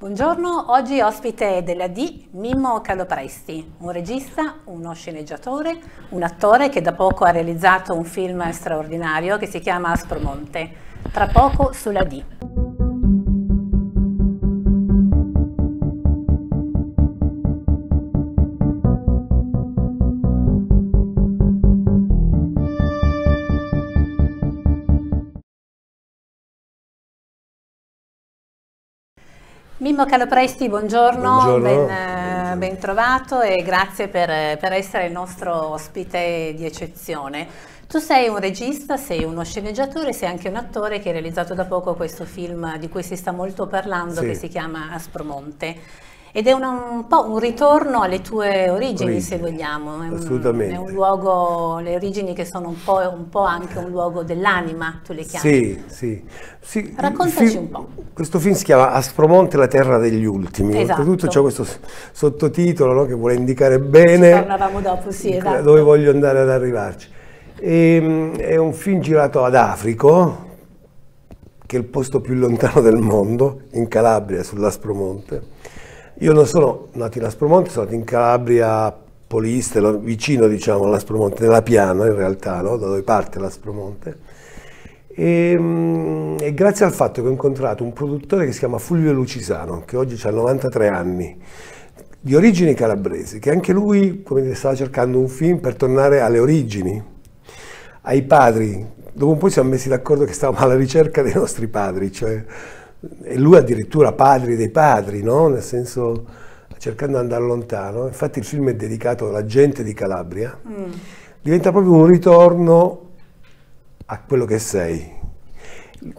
Buongiorno, oggi ospite della D Mimmo Calopresti, un regista, uno sceneggiatore, un attore che da poco ha realizzato un film straordinario che si chiama Aspromonte. Tra poco sulla D. Mimmo Calopresti, buongiorno, buongiorno. Ben, buongiorno. ben, trovato e grazie per, per, essere il nostro ospite di eccezione. Tu sei un regista, sei uno sceneggiatore, sei anche un attore che ha realizzato da poco questo film di cui si sta molto parlando, sì. che si chiama Aspromonte. Ed è una, un po' un ritorno alle tue origini, origini. se vogliamo. È un, Assolutamente. È un luogo, le origini che sono un po', un po', anche un luogo dell'anima, tu le chiami. Sì, sì. sì Raccontaci film, un po'. Questo film si chiama Aspromonte, la terra degli ultimi. Esatto. Oltretutto c'è questo sottotitolo no, che vuole indicare bene Ci parlavamo dopo, sì, esatto. dove voglio andare ad arrivarci. E, ehm, è un film girato ad Africo, che è il posto più lontano del mondo, in Calabria, sull'Aspromonte io non sono nato in Aspromonte, sono nato in Calabria, Poliste, vicino diciamo all'Aspromonte, nella Piana in realtà, no? da dove parte l'Aspromonte. E, mm, e, grazie al fatto che ho incontrato un produttore che si chiama Fulvio Lucisano, che oggi ha 93 anni, di origini calabresi, che anche lui dire, stava cercando un film per tornare alle origini, ai padri. Dopo un po' ci siamo messi d'accordo che stavamo alla ricerca dei nostri padri, cioè e lui addirittura padri dei padri, no? nel senso cercando di andare lontano. Infatti il film è dedicato alla gente di Calabria. Mm. Diventa proprio un ritorno a quello che sei,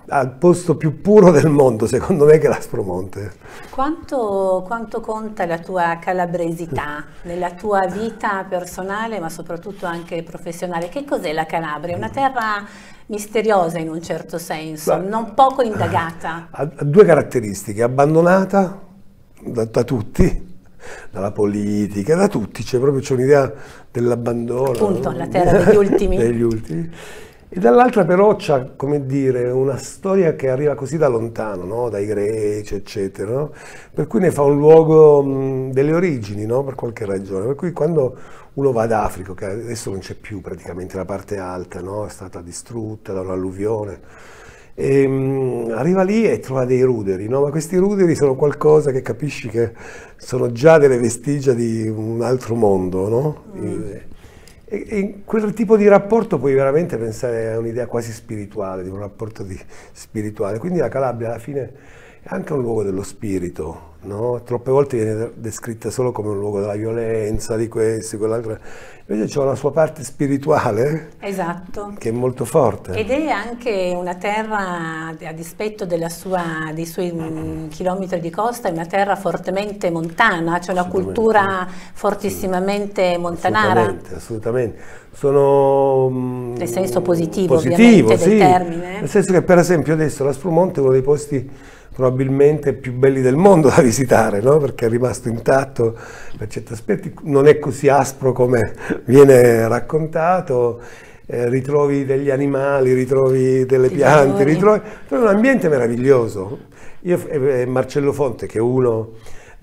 al posto più puro del mondo, secondo me, che è l'Aspromonte. Quanto, quanto conta la tua calabresità nella tua vita personale, ma soprattutto anche professionale? Che cos'è la Calabria? Una terra misteriosa in un certo senso, Beh, non poco indagata. Ha, ha due caratteristiche, abbandonata da, da, tutti, dalla politica, da tutti, c'è proprio c'è un'idea dell'abbandono. Appunto, no? la terra degli ultimi. degli ultimi. E dall'altra però c'è, come dire, una storia che arriva così da lontano, no? dai greci, eccetera, no? per cui ne fa un luogo mh, delle origini, no? per qualche ragione. Per cui quando uno va ad Africa, che adesso non c'è più praticamente la parte alta, no? è stata distrutta da un'alluvione, e, mh, arriva lì e trova dei ruderi, no? ma questi ruderi sono qualcosa che capisci che sono già delle vestigia di un altro mondo. No? Mm. E, e in quel tipo di rapporto puoi veramente pensare a un'idea quasi spirituale, di un rapporto di, spirituale. Quindi la Calabria alla fine è anche un luogo dello spirito, no? troppe volte viene descritta solo come un luogo della violenza, di questo, quell'altro, invece c'è una sua parte spirituale esatto. che è molto forte. Ed è anche una terra, a dispetto sua, dei suoi mm, chilometri di costa, è una terra fortemente montana, c'è una cultura fortissimamente montanara. Assolutamente, assolutamente. Sono... Nel senso positivo, positivo ovviamente, sì. del termine. Nel senso che per esempio adesso la Sprumonte è uno dei posti probabilmente più belli del mondo da visitare, no? perché è rimasto intatto per certi aspetti, non è così aspro come viene raccontato, eh, ritrovi degli animali, ritrovi delle piante, ritrovi, ritrovi, un ambiente meraviglioso. Io e Marcello Fonte, che è uno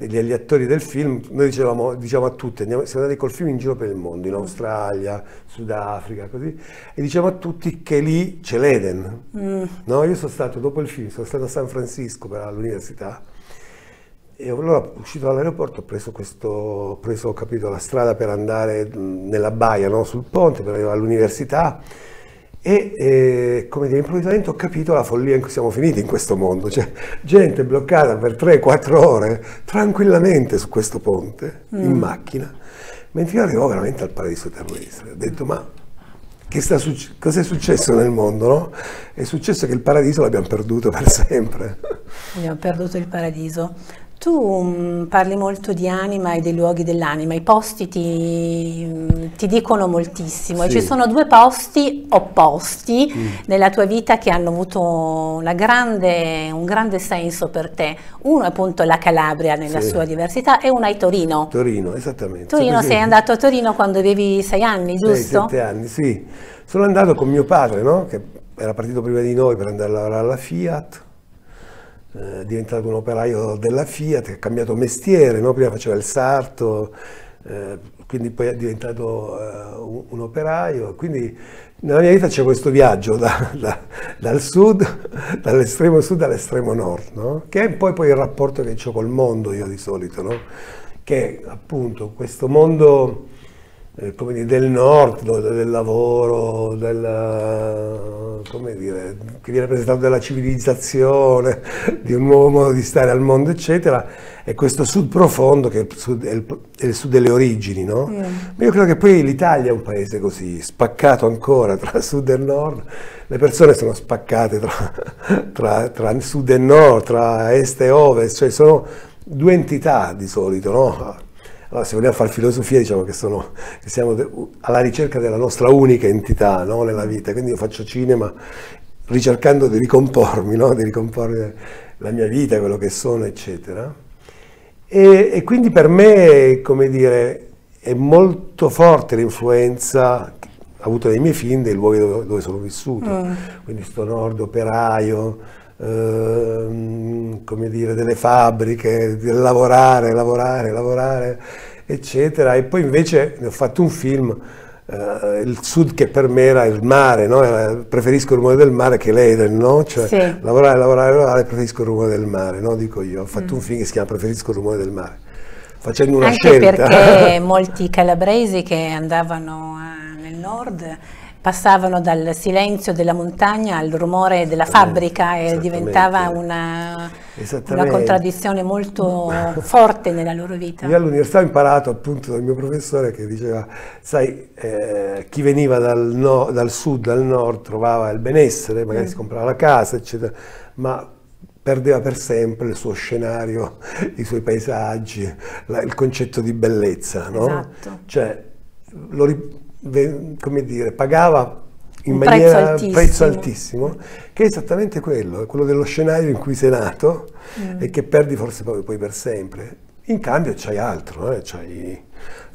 degli attori del film, noi dicevamo, diciamo a tutti, andiamo, siamo andati col film in giro per il mondo, in Australia, Sudafrica, così, e diciamo a tutti che lì c'è l'Eden. Mm. No, io sono stato, dopo il film, sono stato a San Francisco per l'università, e allora uscito dall'aeroporto ho preso questo, ho preso, ho capito, la strada per andare nella baia, no, sul ponte, per arrivare all'università, e eh, come dire, improvvisamente ho capito la follia in cui siamo finiti in questo mondo, cioè gente bloccata per 3-4 ore tranquillamente su questo ponte mm. in macchina, mentre io arrivo veramente al paradiso terrestre. Ho detto ma che sta succe- cos'è successo nel mondo? No? È successo che il paradiso l'abbiamo perduto per sempre. Abbiamo perduto il paradiso. Tu um, parli molto di anima e dei luoghi dell'anima, i posti ti, um, ti dicono moltissimo sì. e ci sono due posti opposti mm. nella tua vita che hanno avuto grande, un grande senso per te. Uno è appunto la Calabria nella sì. sua diversità e uno è Torino. Torino, esattamente. Torino, sei andato a Torino quando avevi sei anni, giusto? Sei, sette anni, sì. Sono andato con mio padre, no? che era partito prima di noi per andare a lavorare alla Fiat eh, diventato un operaio della Fiat, ha cambiato mestiere, no? prima faceva il sarto, eh, quindi poi è diventato eh, un, un, operaio. Quindi nella mia vita c'è questo viaggio da, da, dal sud, dall'estremo sud all'estremo nord, no? che è un po' poi il rapporto che ho col mondo io di solito, no? che appunto questo mondo eh, dire, del nord, del lavoro, del, dire, che viene presentato della civilizzazione, di un nuovo modo di stare al mondo, eccetera, e questo sud profondo che è il sud, è il, è il sud delle origini, no? Mm. Ma io credo che poi l'Italia è un paese così, spaccato ancora tra sud e nord, le persone sono spaccate tra, tra, tra sud e nord, tra est e ovest, cioè sono due entità di solito, no? Allora, se vogliamo fare filosofia, diciamo che, sono, che siamo alla ricerca della nostra unica entità no? nella vita, quindi io faccio cinema ricercando di ricompormi, no? di ricomporre la mia vita, quello che sono, eccetera. E, e quindi per me, come dire, è molto forte l'influenza avuto dai miei film dei luoghi dove, dove sono vissuto, mm. quindi sto nord operaio, Ehm, come dire, delle fabbriche, del lavorare, lavorare, lavorare, eccetera. E poi invece ho fatto un film, eh, il sud che per me era il mare, no? era, preferisco il rumore del mare che l'Eden, no? Cioè, sì. lavorare, lavorare, lavorare, preferisco il rumore del mare, no? dico io. Ho fatto mm. un film che si chiama Preferisco il rumore del mare facendo una Anche scelta. Anche perché molti calabresi che andavano a, nel nord passavano dal silenzio della montagna al rumore della fabbrica e diventava una, una, contraddizione molto forte nella loro vita. Io all'università ho imparato appunto dal mio professore che diceva, sai, eh, chi veniva dal, no, dal, sud, dal nord trovava il benessere, magari mm. si comprava la casa, eccetera, ma perdeva per sempre il suo scenario, i suoi paesaggi, la, il concetto di bellezza, no? Esatto. Cioè, lo, come dire, pagava in un maniera prezzo altissimo. prezzo altissimo. che è esattamente quello, è quello dello scenario in cui sei nato mm. e che perdi forse poi, poi, per sempre. In cambio c'hai altro, eh? c'hai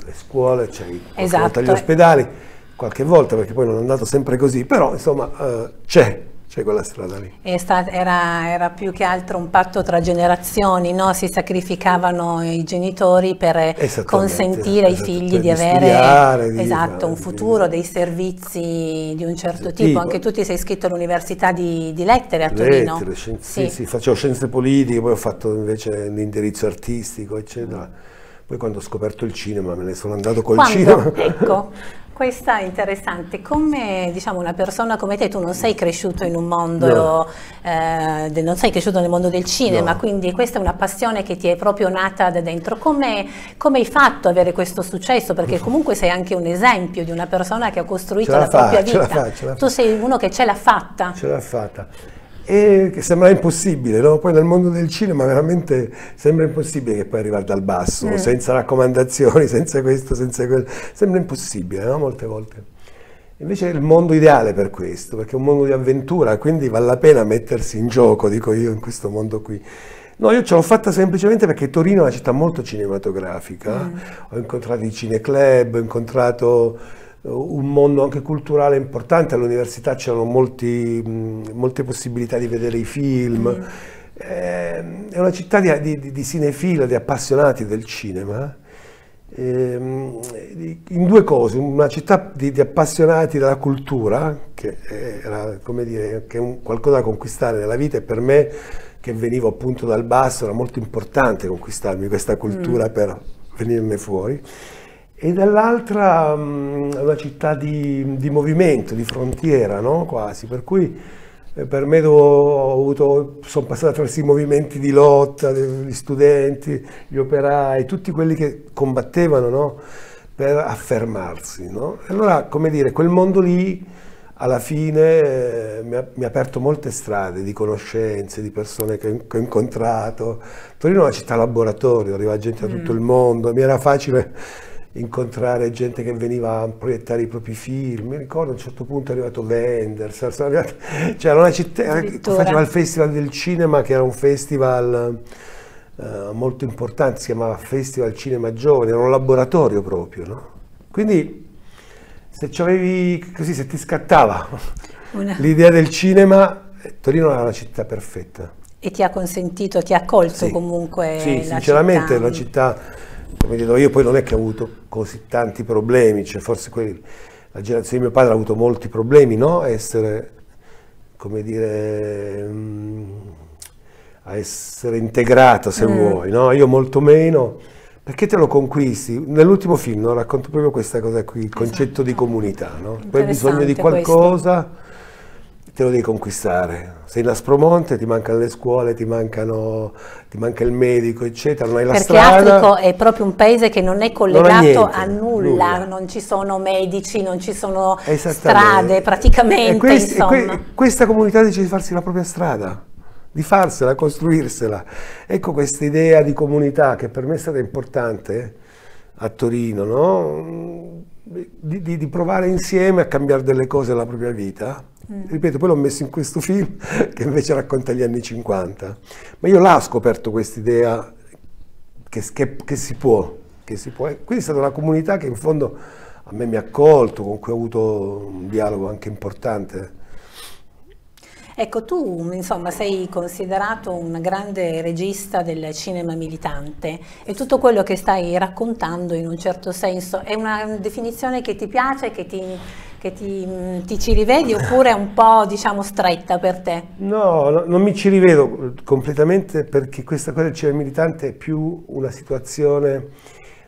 le scuole, c'hai esatto. gli ospedali, qualche volta perché poi non è andato sempre così, però insomma uh, c'è, c'è quella strada lì. Stata, era, era, più che altro un patto tra generazioni, no? si sacrificavano i genitori per consentire ai figli di, avere studiare, di esatto, un futuro, dei servizi di un certo tipo. tipo. Anche tu ti sei iscritto all'Università di, di, Lettere a Torino. Lettere, scienze, sì. sì, facevo scienze politiche, poi ho fatto invece l'indirizzo artistico, eccetera. Poi quando ho scoperto il cinema me ne sono andato col quando? cinema. Ecco, questa è interessante, come diciamo, una persona come te, tu non sei cresciuto in un mondo, no. eh, non sei cresciuto nel mondo del cinema, no. quindi questa è una passione che ti è proprio nata da dentro. Come, come hai fatto ad avere questo successo? Perché comunque sei anche un esempio di una persona che ha costruito la, la fa, propria vita. Fa, tu sei uno che ce l'ha fatta. Ce l'ha fatta e che sembra impossibile, no? poi nel mondo del cinema veramente sembra impossibile che poi arrivare dal basso, mm. senza raccomandazioni, senza questo, senza quello, sembra impossibile no? molte volte. Invece è il mondo ideale per questo, perché è un mondo di avventura, quindi vale la pena mettersi in gioco, dico io, in questo mondo qui. No, io ce l'ho fatta semplicemente perché Torino è una città molto cinematografica, mm. ho incontrato i cineclub, ho incontrato un mondo anche culturale importante, all'università c'erano molte possibilità di vedere i film, mm. eh, è una città di, di, di cinefila, di appassionati del cinema, eh, in due cose, una città di, di, appassionati della cultura, che era come dire, che un, qualcosa da conquistare nella vita e per me che venivo appunto dal basso era molto importante conquistarmi questa cultura mm. per venirne fuori e dall'altra um, una città di, di, movimento, di frontiera, no? quasi, per cui eh, per me ho avuto, sono passato attraverso i movimenti di lotta, gli studenti, gli operai, tutti quelli che combattevano no? per affermarsi. No? E allora, come dire, quel mondo lì alla fine eh, mi, ha, mi, ha, aperto molte strade di conoscenze, di persone che, che ho incontrato. Torino è una città laboratorio, arriva gente da tutto mm. il mondo, mi era facile incontrare gente che veniva a proiettare i propri film. Mi ricordo a un certo punto è arrivato Wenders, c'era cioè una città che faceva il Festival del Cinema, che era un festival uh, molto importante, si chiamava Festival Cinema Giovane, era un laboratorio proprio. No? Quindi se avevi così, se ti scattava l'idea del cinema, Torino era una città perfetta. E ti ha consentito, ti ha accolto sì. comunque Sì, sinceramente città. la città, come dico io, poi non è che ho avuto così tanti problemi, cioè forse quelli, la generazione di mio padre ha avuto molti problemi, no? A essere, come dire, mm, a essere integrata se Mm. vuoi, no? Io molto meno, perché te lo conquisti? Nell'ultimo film no, racconto proprio questa cosa qui, il concetto di Esatto. comunità, no? Hai bisogno di Interessante questo. Te lo devi conquistare. Sei in Aspromonte, ti mancano le scuole, ti, mancano, ti manca il medico, eccetera, non hai la Perché strada. Africo è proprio un paese che non è collegato niente, a nulla, nulla. non ci sono medici, non ci sono strade praticamente, insomma. que- questa comunità decide di farsi la propria strada, di farsela, costruirsela. Ecco questa idea di comunità che per me è stata importante a Torino, no? Di, di- di provare insieme a cambiare delle cose nella propria vita. Mm. Ripeto, poi l'ho messo in questo film che invece racconta gli anni 50. Ma io là ho scoperto quest'idea che, che- che si può, che si può. Quindi è stata una comunità che in fondo a me mi ha accolto, con cui ho avuto un dialogo anche importante. Ecco, tu insomma sei considerato un grande regista del cinema militante e tutto quello che stai raccontando in un certo senso è una definizione che ti piace, che ti, che ti, ti ci rivedi oppure è un po' diciamo stretta per te? No, no, non mi ci rivedo eh, completamente perché questa cosa del cinema militante è più una situazione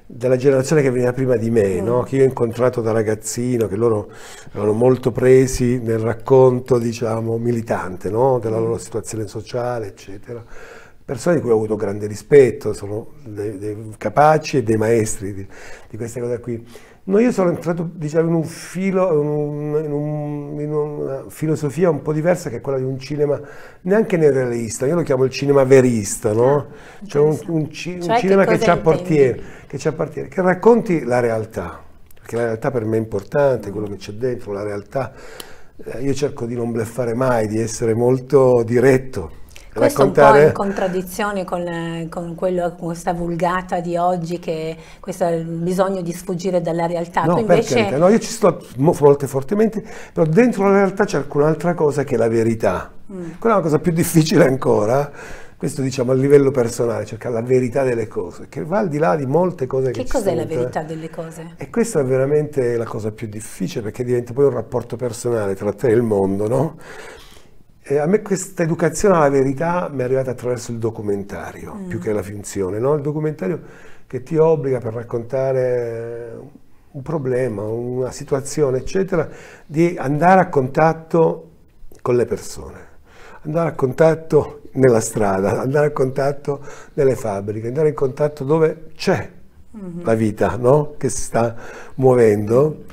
della generazione che veniva prima di me, no? che io ho incontrato da ragazzino, che loro erano molto presi nel racconto, diciamo, militante, no? della loro situazione sociale, eccetera. Persone di cui ho avuto grande rispetto, sono dei, dei capaci e dei maestri di, di queste cose qui. No, io sono entrato diciamo, in un filo, in, un- in un- in una filosofia un po' diversa che è quella di un cinema neanche neorealista, io lo chiamo il cinema verista, no? Cioè un, un ci- Cioè, che cinema che cosa ci, appartiene, che ci appartiene, che racconti la realtà, perché la realtà per me è importante, quello che c'è dentro, la realtà. Eh, Io cerco di non bleffare mai, di essere molto diretto. Questo è un po' in contraddizione con, con quello, con questa vulgata di oggi, che questo bisogno di sfuggire dalla realtà. No, invece no, io ci sto mo- molto fortemente, però dentro la realtà cerco un'altra cosa che è la verità. Mm. Quella è una cosa più difficile ancora, questo diciamo a livello personale, cercare la verità delle cose, che va al di là di molte cose che, che cos'è la verità delle cose? E questa è veramente la cosa più difficile perché diventa poi un rapporto personale tra te e il mondo, no? E a me questa educazione alla verità mi è arrivata attraverso il documentario, più che la finzione, no? Il documentario che ti obbliga per raccontare un problema, una situazione, eccetera, di andare a contatto con le persone, andare a contatto nella strada, andare a contatto nelle fabbriche, andare in contatto dove c'è la vita no? che si sta muovendo,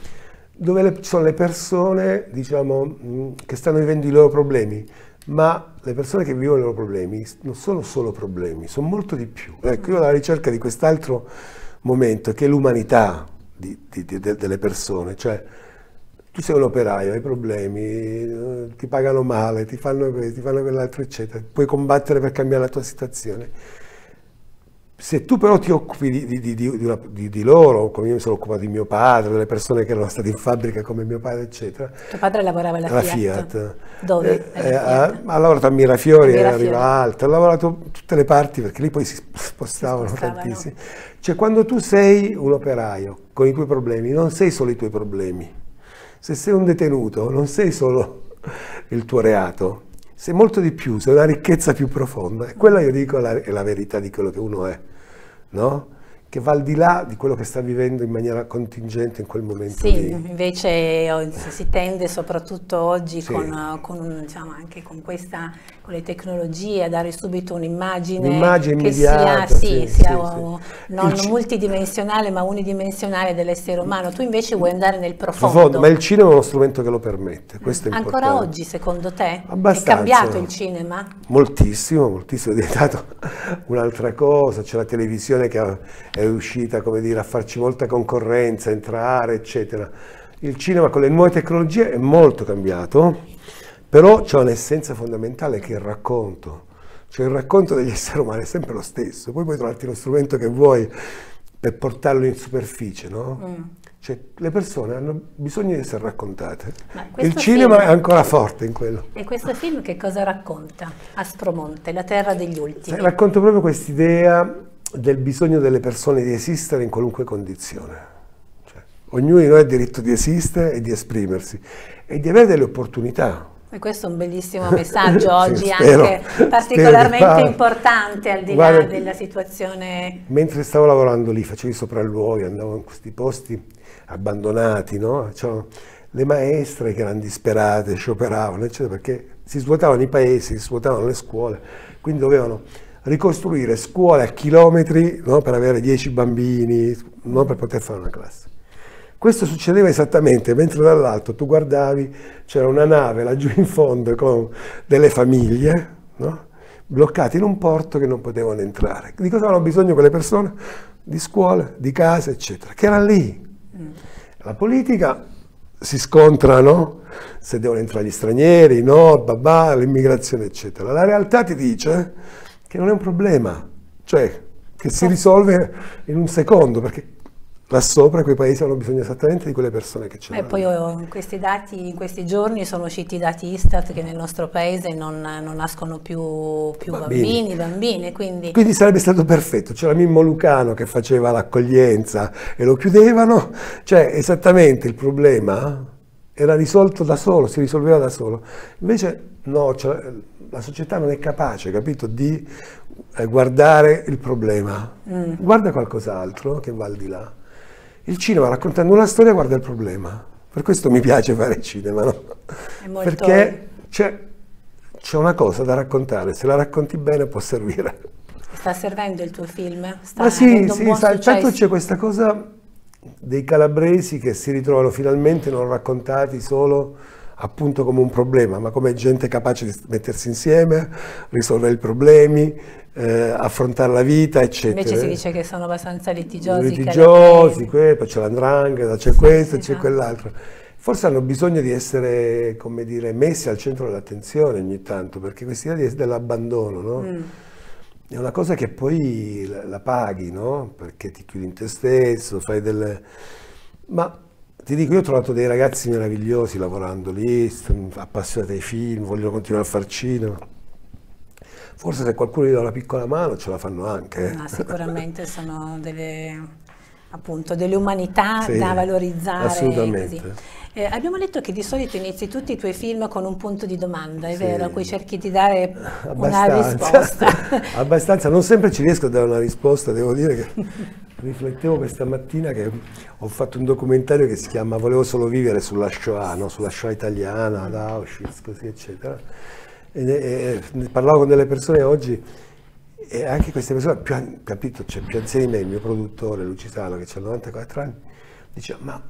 dove le- ci sono le persone diciamo, mh, che stanno vivendo i loro problemi, ma le persone che vivono i loro problemi non sono solo problemi, sono molto di più. Ecco, io alla ricerca di quest'altro momento che è l'umanità delle persone, cioè tu sei un operaio, hai problemi, eh, ti pagano male, ti fanno questo, ti fanno quell'altro, eccetera, puoi combattere per cambiare la tua situazione. Se tu però ti occupi di, di- di- di- loro, come io mi sono occupato di mio padre, delle persone che erano state in fabbrica come mio padre, eccetera, Tuo padre lavorava alla la Fiat. Fiat. Dove? Eh, eh, ha, lavorato a Mirafiori, A. Riva Alta, ha lavorato tutte le parti perché lì poi si spostavano, Si spostavano. tantissimi. Cioè quando tu sei un operaio con i tuoi problemi, non sei solo i tuoi problemi. Se sei un detenuto, non sei solo il tuo reato, sei molto di più, sei una ricchezza più profonda. E quella io dico è la verità di quello che uno è, no? Che va al di là di quello che sta vivendo in maniera contingente in quel momento Sì, lì. invece si tende soprattutto oggi Sì. con, con un- diciamo, anche con, questa, con le tecnologie a dare subito un'immagine Un'immagine che sia, sì, sì, sia sì. non ci- multidimensionale ma unidimensionale dell'essere umano. Tu invece vuoi andare nel profondo. Profondo, ma il cinema è uno strumento che lo permette, questo è Ancora importante. oggi, secondo te? Abbastanza. È cambiato il cinema? Moltissimo, moltissimo, è diventato un'altra cosa, c'è la televisione che ha- è riuscita, come dire, a farci molta concorrenza, entrare, eccetera. Il cinema con le nuove tecnologie è molto cambiato, però c'è un'essenza fondamentale che è il racconto. Cioè il racconto degli esseri umani è sempre lo stesso, poi puoi trovarti lo strumento che vuoi per portarlo in superficie, no? Cioè, le persone hanno bisogno di essere raccontate. Il cinema film... è ancora forte in quello. E questo film che cosa racconta? Aspromonte, la terra degli ultimi. racconta proprio quest'idea del bisogno delle persone di esistere in qualunque condizione. Cioè, ognuno di noi ha diritto di esistere e di esprimersi e di avere delle opportunità. E questo è un bellissimo messaggio oggi, spero, anche particolarmente importante al di là della situazione. Mentre stavo lavorando lì, facevo i sopralluoghi, andavo in questi posti abbandonati, no? Cioè, le maestre che erano disperate, scioperavano, eccetera, perché si svuotavano i paesi, si svuotavano le scuole, quindi dovevano ricostruire scuole a chilometri no? per avere 10 bambini, no? per poter fare una classe. Questo succedeva esattamente mentre dall'alto tu guardavi, c'era una nave laggiù in fondo con delle famiglie, no? bloccate in un porto che non potevano entrare. Di cosa avevano bisogno quelle persone? Di scuole, di case, eccetera, che erano lì. Mm. La politica si scontra, no? Se devono entrare gli stranieri, no, babà, l'immigrazione, eccetera. La realtà ti dice che non è un problema, cioè che si risolve in un secondo, perché là sopra quei paesi hanno bisogno esattamente di quelle persone che c'è. E poi oh, in questi dati, in questi giorni sono usciti i dati Istat che nel nostro paese non, non nascono più, più bambini, bambini, bambine, quindi... quindi... sarebbe stato perfetto, c'era Mimmo Lucano che faceva l'accoglienza e lo chiudevano, cioè esattamente il problema era risolto da solo, si risolveva da solo. Invece no, cioè, la società non è capace, capito, di eh, guardare il problema. Mm. Guarda qualcos'altro che va al di là. Il cinema raccontando una storia guarda il problema. Per questo mi piace fare cinema, no? Molto... Perché c'è, c'è, una cosa da raccontare, se la racconti bene può servire. Sta servendo il tuo film? Sta Ma sì, sì, sa, tanto c'è questa cosa dei calabresi che si ritrovano finalmente non raccontati solo appunto come un problema, ma come gente capace di mettersi insieme, risolvere i problemi, eh, affrontare la vita, eccetera. Invece si dice che sono abbastanza litigiosi. Litigiosi, poi c'è l'andrangheta, c'è questo, c'è esatto. quell'altro. Forse hanno bisogno di essere, come dire, messi al centro dell'attenzione ogni tanto, perché questa idea dell'abbandono, no? Mm. È una cosa che poi la, paghi, no? Perché ti chiudi in te stesso, fai delle... Ma ti dico, io ho trovato dei ragazzi meravigliosi lavorando lì, appassionati ai film, vogliono continuare a far cinema. Forse se qualcuno gli dà una piccola mano ce la fanno anche. Eh. No, sicuramente sono delle, appunto, delle umanità sì, da valorizzare. Assolutamente. Eh, abbiamo letto che di solito inizi tutti i tuoi film con un punto di domanda, è sì. vero? A cui cerchi di dare Abbastanza. una risposta. Abbastanza, non sempre ci riesco a dare una risposta, devo dire che riflettevo questa mattina che ho fatto un documentario che si chiama Volevo solo vivere sulla Shoah, no? sulla Shoah italiana, ad Auschwitz, così eccetera. E, e, e, parlavo con delle persone oggi e anche queste persone, più, capito, c'è più anziani di me, il mio produttore Lucisano che ha 94 anni, diceva ma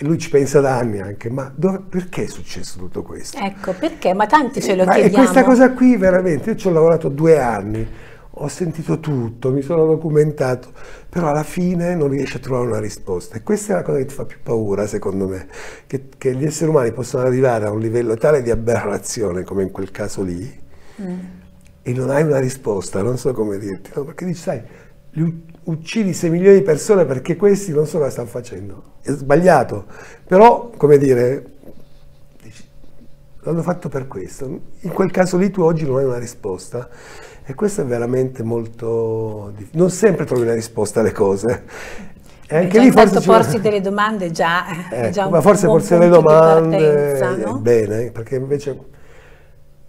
e lui ci pensa da anni anche, ma dove, perché è successo tutto questo? Ecco, perché? Ma tanti ce lo ma chiediamo. E questa cosa qui veramente, io ci ho lavorato due anni, ho sentito tutto, mi sono documentato, però alla fine non riesci a trovare una risposta. E questa è la cosa che ti fa più paura, secondo me, che, che gli esseri umani possono arrivare a un livello tale di aberrazione, come in quel caso lì, mm. E non hai una risposta, non so come dirti, no? perché dici, sai, uccidi 6 milioni di persone perché questi non so cosa stanno facendo. È sbagliato, però, come dire, l'hanno fatto per questo. In quel caso lì tu oggi non hai una risposta. E questo è veramente molto difficile. Non sempre trovi una risposta alle cose. E anche già lì forse porsi delle domande già, ecco, già un, ma forse porsi delle domande no? bene, perché invece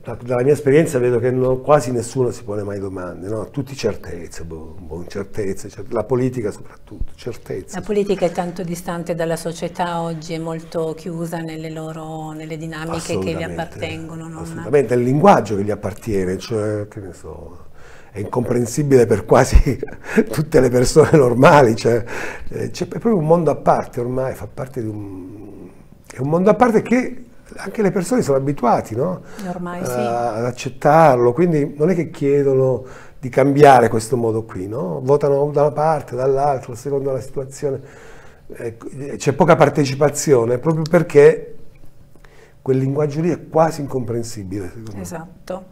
dalla mia esperienza vedo che no, quasi nessuno si pone mai domande, no? tutti certezze, boh, boh, certezze, certezze, la politica soprattutto, certezze. La politica è tanto distante dalla società oggi, è molto chiusa nelle, loro, nelle dinamiche che gli appartengono. Non... Assolutamente, è il linguaggio che gli appartiene, cioè, che ne so, è incomprensibile per quasi tutte le persone normali, cioè, eh, c'è proprio un mondo a parte ormai, fa parte di un... è un mondo a parte che anche le persone sono abituati no? Ormai, sì. ad accettarlo, quindi non è che chiedono di cambiare questo modo qui, no? votano da una parte, dall'altra, secondo la situazione. C'è poca partecipazione proprio perché quel linguaggio lì è quasi incomprensibile. Esatto.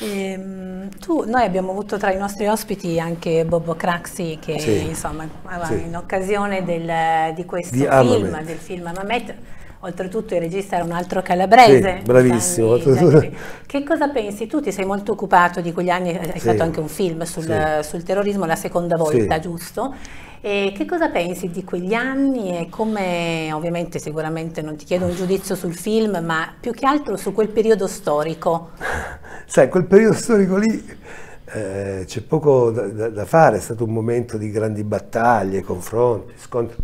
Ehm, tu, noi abbiamo avuto tra i nostri ospiti anche Bobo Craxi che sì. insomma sì. in occasione del, di questo di film, del film Amamet, oltretutto il regista era un altro calabrese. Sì, bravissimo. che cosa pensi? Tu ti sei molto occupato di quegli anni, hai fatto anche un film sul, sul terrorismo la seconda volta, giusto? E che cosa pensi di quegli anni e come, ovviamente sicuramente non ti chiedo un giudizio sul film, ma più che altro su quel periodo storico? Sai, quel periodo storico lì eh, c'è poco da, da, fare, è stato un momento di grandi battaglie, confronti, scontri.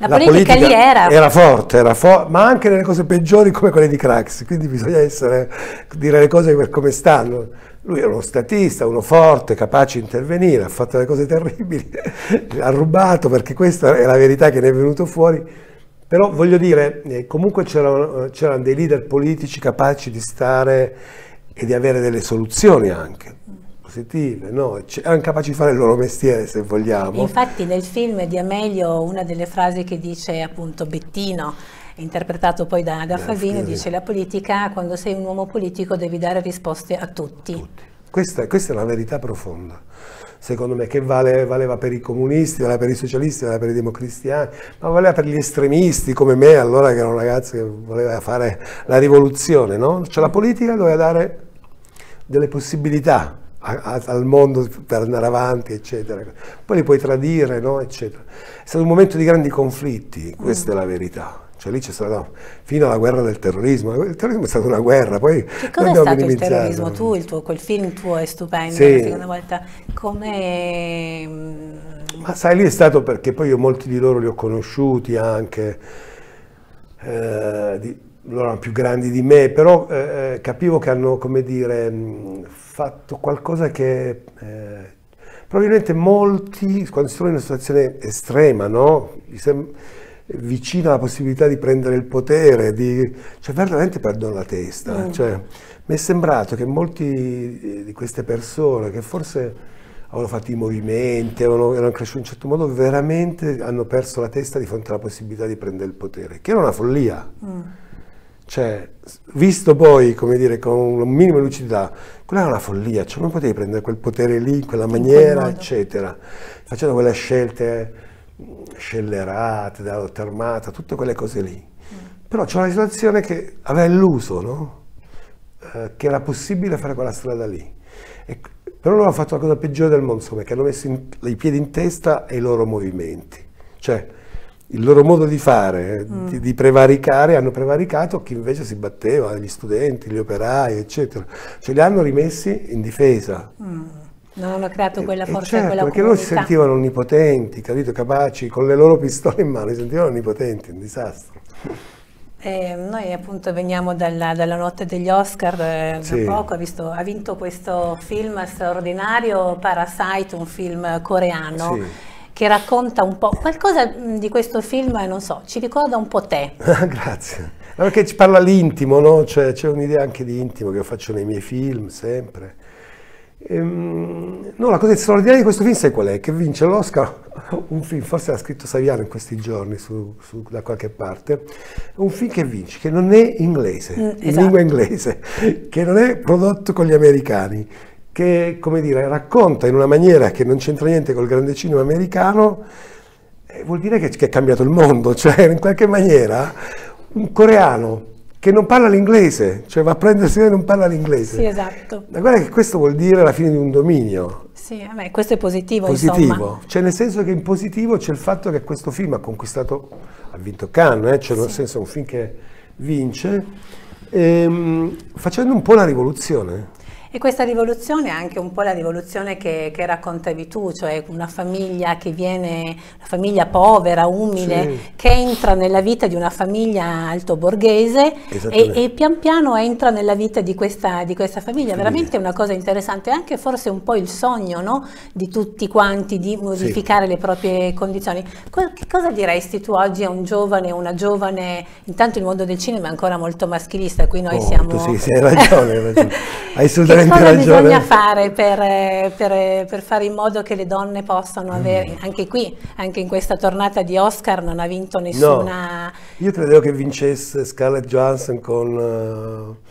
La, la politica, politica, lì era... era forte, era for ma anche nelle cose peggiori come quelle di Craxi, quindi bisogna essere, dire le cose per come stanno. Lui era uno statista, uno forte, capace di intervenire, ha fatto delle cose terribili, ha rubato perché questa è la verità che ne è venuto fuori. Però voglio dire, eh, comunque c'erano, c'erano dei leader politici capaci di stare e di avere delle soluzioni anche positive, no? erano capaci di fare il loro mestiere se vogliamo. Infatti nel film di Amelio una delle frasi che dice appunto Bettino interpretato poi da, da Favino, dice la politica, quando sei un uomo politico devi dare risposte a tutti. tutti. Questa, questa, è una verità profonda, secondo me, che vale, valeva per i comunisti, valeva per i socialisti, valeva per i democristiani, ma valeva per gli estremisti come me, allora che ero un ragazzo che voleva fare la rivoluzione, no? Cioè la politica doveva dare delle possibilità a, a, al mondo per andare avanti, eccetera. Poi li puoi tradire, no? eccetera. È stato un momento di grandi conflitti, questa mm. è la verità. Cioè lì c'è stato fino alla guerra del terrorismo. Il terrorismo è stata una guerra, poi Che cosa è stato il terrorismo? Tu, il tuo, quel film tuo è stupendo, sì. la seconda volta. Come... Mm, Ma sai, lì è stato perché poi io molti di loro li ho conosciuti anche, eh, di, loro erano più grandi di me, però eh, eh capivo che hanno, come dire, mm, fatto qualcosa che... Eh, probabilmente molti, quando si trovano in una situazione estrema, no? vicino alla possibilità di prendere il potere, di, cioè veramente perdono la testa. Mm. Cioè, mi è sembrato che molti di queste persone che forse avevano fatto i movimenti, avevano, erano cresciuti in un certo modo, veramente hanno perso la testa di fronte alla possibilità di prendere il potere, che era una follia. Mm. Cioè, visto poi, come dire, con un minimo di lucidità, quella era una follia, cioè non potevi prendere quel potere lì in quella maniera, in eccetera, facendo quelle scelte scellerate dalla lotta armata, tutte quelle cose lì. Mm. Però c'è una situazione che aveva illuso, no? eh, che era possibile fare quella strada lì. E, però loro hanno fatto la cosa peggiore del mondo, insomma, che hanno messo in, i piedi in testa ai loro movimenti. Cioè, il loro modo di fare, mm. di, di, prevaricare, hanno prevaricato chi invece si batteva, gli studenti, gli operai, eccetera. Cioè li hanno rimessi in difesa. Mm. Non hanno creato quella forza, certo, quella perché loro si sentivano onnipotenti, capito, capaci, con le loro pistole in mano, si sentivano onnipotenti, un disastro. Eh, noi appunto veniamo dalla, dalla notte degli Oscar eh, sì. da poco, ha, visto, ha, vinto questo film straordinario, Parasite, un film coreano. Sì. Che racconta un po' qualcosa di questo film, non so, ci ricorda un po' te. Grazie. Perché ci parla l'intimo, no? Cioè, c'è un'idea anche di intimo che io faccio nei miei film sempre. Ehm, no, la cosa straordinaria di questo film sai qual è? Che vince l'Oscar, un film, forse l'ha scritto Saviano in questi giorni su, su, da qualche parte, un film che vince, che non è inglese, mm, esatto. in lingua inglese, che non è prodotto con gli americani, che come dire, racconta in una maniera che non c'entra niente col grande cinema americano, eh, vuol dire che, che è cambiato il mondo, cioè in qualche maniera un coreano che non parla l'inglese, cioè va a prendersi e non parla l'inglese. Sì, esatto. Ma guarda che questo vuol dire la fine di un dominio. Sì, vabbè, questo è positivo, positivo. Insomma. Cioè nel senso che in positivo c'è il fatto che questo film ha conquistato, ha vinto Cannes, eh? cioè sì. nel senso è un film che vince, ehm, facendo un po' la rivoluzione. E questa rivoluzione è anche un po' la rivoluzione che, che raccontavi tu, cioè una famiglia che viene, una famiglia povera, umile, sì. che entra nella vita di una famiglia alto borghese e, e, pian piano entra nella vita di questa, di questa famiglia. famiglia. Veramente è una cosa interessante, anche forse un po' il sogno no? di tutti quanti di modificare sì. le proprie condizioni. Co che cosa diresti tu oggi a un giovane, una giovane, intanto il mondo del cinema è ancora molto maschilista, qui noi oh, siamo... Sì, sì, hai ragione, hai ragione. hai assolutamente cosa ragione. bisogna fare per, per, per, fare in modo che le donne possano avere, mm. anche qui, anche in questa tornata di Oscar non ha vinto nessuna... No, io credevo che vincesse Scarlett Johansson con... Uh,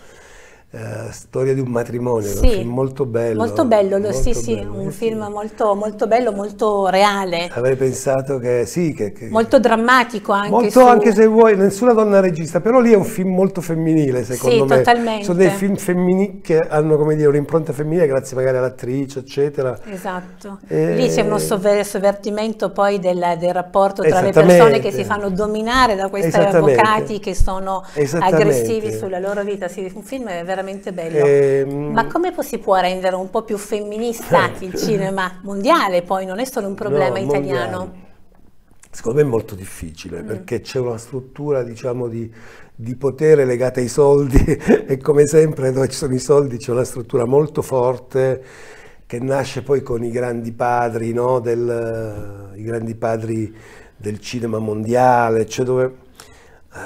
Uh, storia di un matrimonio, sì, un film molto bello. Molto bello, molto sì, sì, bello. un film molto, molto, bello, molto reale. Avrei pensato che sì, che, che molto drammatico anche. Molto su... anche se vuoi, nessuna donna regista, però lì è un film molto femminile secondo sì, me. totalmente. Sono dei film femminili che hanno come dire un'impronta femminile grazie magari all'attrice, eccetera. Esatto. E... Lì c'è uno sovvertimento poi del, del rapporto tra le persone che si fanno dominare da questi avvocati che sono aggressivi sulla loro vita. Sì, un film è veramente bello. E Ehm... Ma come si può rendere un po' più femminista il cinema mondiale? Poi non è solo un problema no, italiano. Mondiale. Secondo me è molto difficile mm. perché c'è una struttura diciamo, di, di, potere legata ai soldi e come sempre dove ci sono i soldi c'è una struttura molto forte che nasce poi con i grandi padri, no? del, i grandi padri del cinema mondiale, cioè dove uh,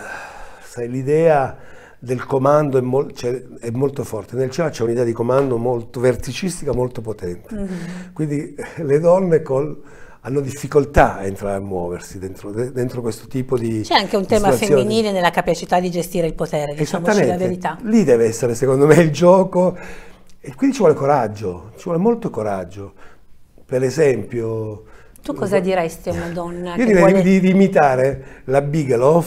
sai, l'idea del comando è, mol, cioè, è, molto forte. Nel cinema c'è un'idea di comando molto verticistica, molto potente. Mm-hmm. Quindi eh, le donne col, hanno difficoltà a entrare a muoversi dentro, dentro questo tipo di C'è anche un tema femminile nella capacità di gestire il potere, diciamoci la verità. Lì deve essere secondo me il gioco e quindi ci vuole coraggio, ci vuole molto coraggio. Per esempio tu cosa diresti a una donna? Io direi vuole... di, di, imitare la Bigelow,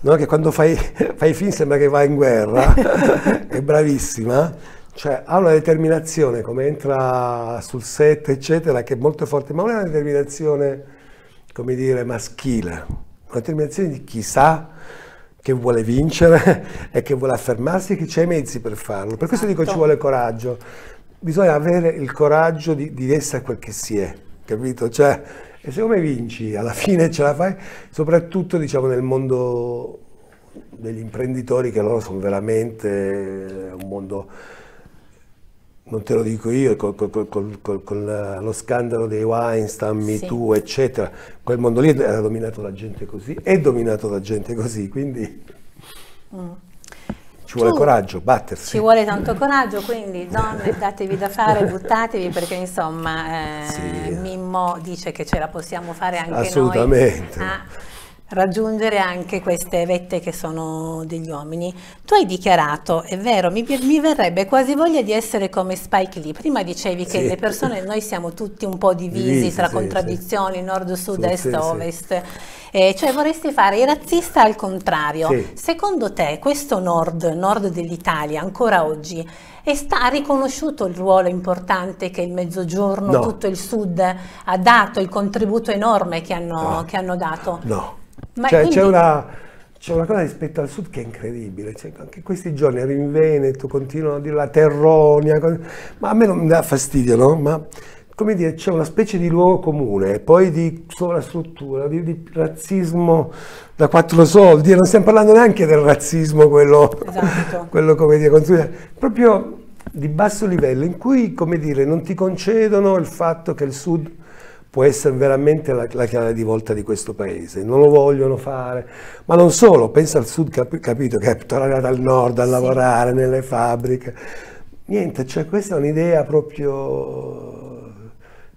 no? che quando fai, fai film sembra che va in guerra, è bravissima, cioè ha una determinazione come entra sul set, eccetera, che è molto forte, ma non è una determinazione, come dire, maschile, una determinazione di chi sa che vuole vincere e che vuole affermarsi e che c'ha i mezzi per farlo. Per questo dico ci esatto. vuole coraggio. Bisogna avere il coraggio di, di essere quel che si è capito? Cioè, e secondo me vinci, alla fine ce la fai, soprattutto diciamo nel mondo degli imprenditori che loro sono veramente un mondo, non te lo dico io, con, con, con, con lo scandalo dei Weinstein, sì. MeToo, eccetera, quel mondo lì era dominato da gente così, è dominato da gente così, quindi... Mm. Ci vuole tu, coraggio, battersi. Ci vuole tanto coraggio, quindi donne datevi da fare, buttatevi perché insomma eh, sì. Mimmo dice che ce la possiamo fare anche Assolutamente. noi. Assolutamente raggiungere anche queste vette che sono degli uomini. Tu hai dichiarato, è vero, mi, mi verrebbe quasi voglia di essere come Spike Lee. Prima dicevi che sì. le persone, noi siamo tutti un po' divisi, divisi tra sì, contraddizioni, sì. nord, sud, est, ovest. Eh, cioè vorresti fare il razzista al contrario. Secondo te questo nord, nord dell'Italia, ancora oggi, sta, ha riconosciuto il ruolo importante che il mezzogiorno, no. tutto il sud ha dato, il contributo enorme che hanno, no. che hanno dato? No. Cioè, quindi... c'è, una, c'è, una, cosa rispetto al sud che è incredibile, cioè, anche questi giorni ero in Veneto, continuano a dire la terronia, ma a me non mi dà fastidio, no? Ma come dire, c'è una specie di luogo comune, poi di sovrastruttura, di, di, razzismo da quattro soldi, e non stiamo parlando neanche del razzismo, quello, esatto. quello come dire, proprio di basso livello, in cui, come dire, non ti concedono il fatto che il Sud può essere veramente la, la chiave di volta di questo paese, non lo vogliono fare, ma non solo, pensa al Sud, cap- capito, che è tornare dal Nord a sì. lavorare nelle fabbriche, niente, cioè questa è un'idea proprio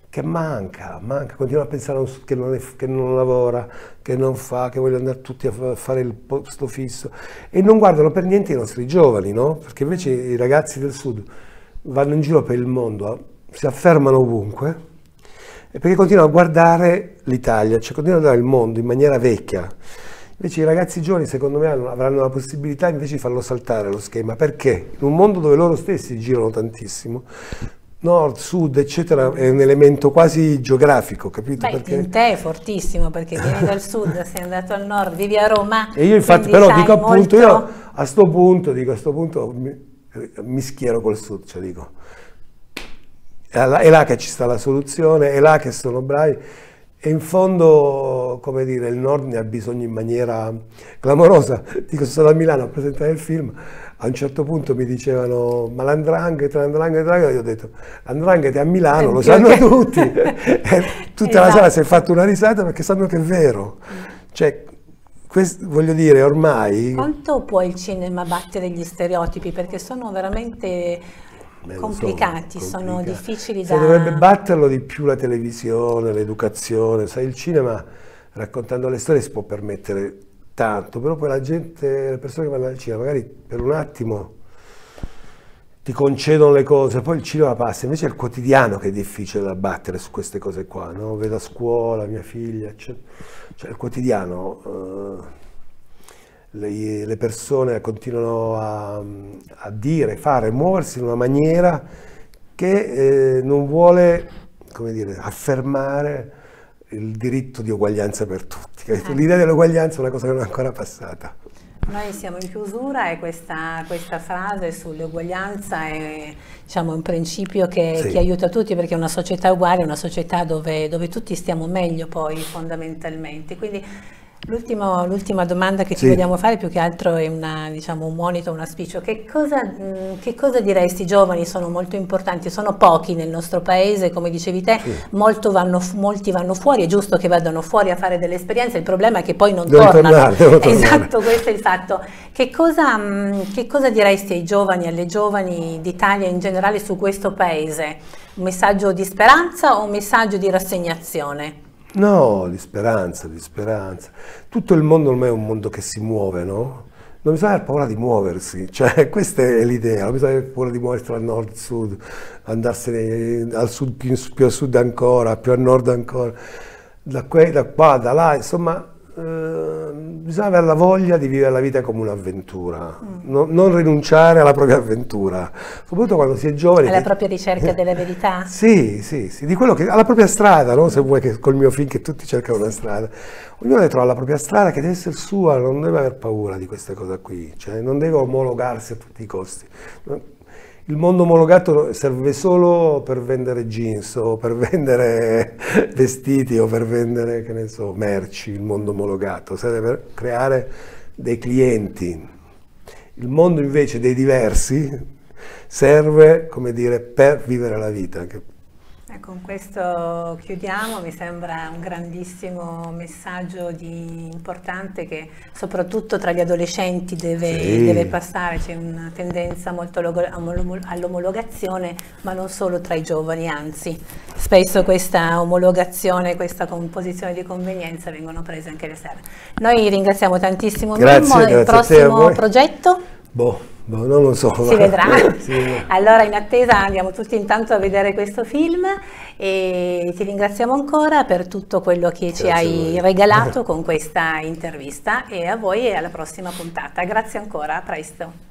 che manca, manca, continua a pensare a un Sud che non, è, che non, lavora, che non fa, che vogliono andare tutti a fare il posto fisso. E non guardano per niente i nostri giovani, no? Perché invece i ragazzi del Sud vanno in giro per il mondo, si affermano ovunque, perché continuano a guardare l'Italia, cioè continuano a guardare il mondo in maniera vecchia. Invece i ragazzi giovani secondo me avranno la possibilità invece di farlo saltare lo schema, perché in un mondo dove loro stessi girano tantissimo, nord, sud, eccetera, è un elemento quasi geografico, capito? Beh, perché... in te è fortissimo perché vieni dal sud, sei andato al nord, vivi a Roma. E io infatti però dico appunto, molto... io a sto punto, dico a sto punto mi, mi schiero col sud, cioè dico, è là, che ci sta la soluzione, è là che sono bravi. E in fondo, come dire, il Nord ne ha bisogno in maniera clamorosa. Dico, sono stato a Milano a presentare il film, a un certo punto mi dicevano ma l'andrangheta, l'andrangheta, io ho detto l'andrangheta è a Milano, lo sanno tutti. e tutta esatto. la sala si è fatta una risata perché sanno che è vero. Cioè, questo, voglio dire, ormai... Quanto può il cinema battere gli stereotipi? Perché sono veramente complicati, sono, sono difficili da... Se dovrebbe batterlo di più la televisione, l'educazione, sai, il cinema raccontando le storie si può permettere tanto, però poi la gente, le persone che vanno al cinema, magari per un attimo ti concedono le cose, poi il cinema passa, invece è il quotidiano che è difficile da battere su queste cose qua, no? vedo a scuola mia figlia, cioè, cioè il quotidiano, eh, le, le, persone continuano a, a, dire, fare, muoversi in una maniera che eh, non vuole, come dire, affermare il diritto di uguaglianza per tutti. Eh. L'idea dell'uguaglianza è una cosa che non è ancora passata. Noi siamo in chiusura e questa, questa frase sull'uguaglianza è diciamo, un principio che, sì. che, aiuta tutti perché una società uguale è una società dove, dove tutti stiamo meglio poi fondamentalmente. Quindi L'ultima domanda che sì. ti vogliamo fare più che altro è una, diciamo, un monito, un auspicio. Che cosa, mm, che cosa diresti? I giovani sono molto importanti, sono pochi nel nostro paese, come dicevi te, sì. vanno, molti vanno fuori, è giusto che vadano fuori a fare delle esperienze, il problema è che poi non devo tornano. Tornare, esatto, questo è il fatto. Che cosa, mm, che cosa diresti ai giovani, alle giovani d'Italia in generale su questo paese? Un messaggio di speranza o un messaggio di rassegnazione? No, di speranza, di speranza. Tutto il mondo ormai è un mondo che si muove, no? Non bisogna avere paura di muoversi, cioè questa è l'idea, non bisogna avere paura di muoversi dal nord-sud, andarsene al sud, più, più, a sud ancora, più a nord ancora, da, qua, da qua, da là, insomma eh, bisogna avere la voglia di vivere la vita come un'avventura, mm. no, non rinunciare alla propria avventura, soprattutto quando si è giovani. Alla che... propria ricerca della verità? sì, sì, sì, di quello che, alla propria strada, no? se vuoi che col mio film che tutti cercano una strada. Ognuno trovare la propria strada che deve essere sua, non deve aver paura di questa cosa qui, cioè non deve omologarsi a tutti i costi. Il mondo omologato serve solo per vendere jeans o per vendere vestiti o per vendere, che ne so, merci, il mondo omologato, serve per creare dei clienti. Il mondo invece dei diversi serve, come dire, per vivere la vita, con questo chiudiamo, mi sembra un grandissimo messaggio di, importante che soprattutto tra gli adolescenti deve, sì. deve passare, c'è una tendenza molto all'omologazione, ma non solo tra i giovani, anzi spesso questa omologazione, questa composizione di convenienza vengono prese anche le sere. Noi ringraziamo tantissimo grazie, Mimmo, il prossimo progetto? Boh. No, non lo so. Si vedrà. si allora in attesa andiamo tutti intanto a vedere questo film e ti ringraziamo ancora per tutto quello che Grazie ci hai regalato con questa intervista e a voi e alla prossima puntata. Grazie ancora, a presto.